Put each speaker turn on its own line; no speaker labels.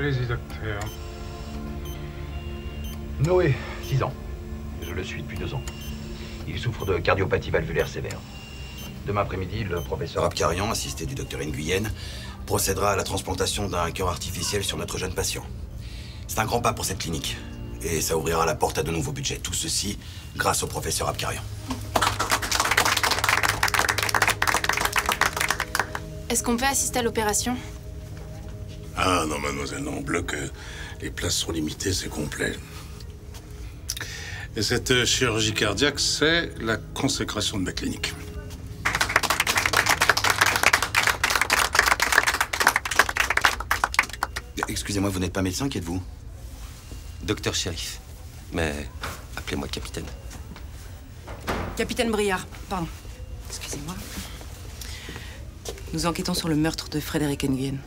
Allez-y, docteur.
Noé, 6 ans. Je le suis depuis deux ans. Il souffre de cardiopathie valvulaire sévère. Demain après-midi, le professeur Abkarian, assisté du docteur Nguyen, procédera à la transplantation d'un cœur artificiel sur notre jeune patient. C'est un grand pas pour cette clinique. Et ça ouvrira la porte à de nouveaux budgets. Tout ceci grâce au professeur Abkarian.
Est-ce qu'on peut assister à l'opération?
Ah non, mademoiselle, non, bloc. euh, Les places sont limitées, c'est complet. Et cette euh, chirurgie cardiaque, c'est la consécration de ma clinique.
Excusez-moi, vous n'êtes pas médecin, qui êtes-vous?
Docteur Shérif. Mais appelez-moi capitaine.
Capitaine Briard, pardon. Excusez-moi. Nous enquêtons sur le meurtre de Frédéric Nguyen.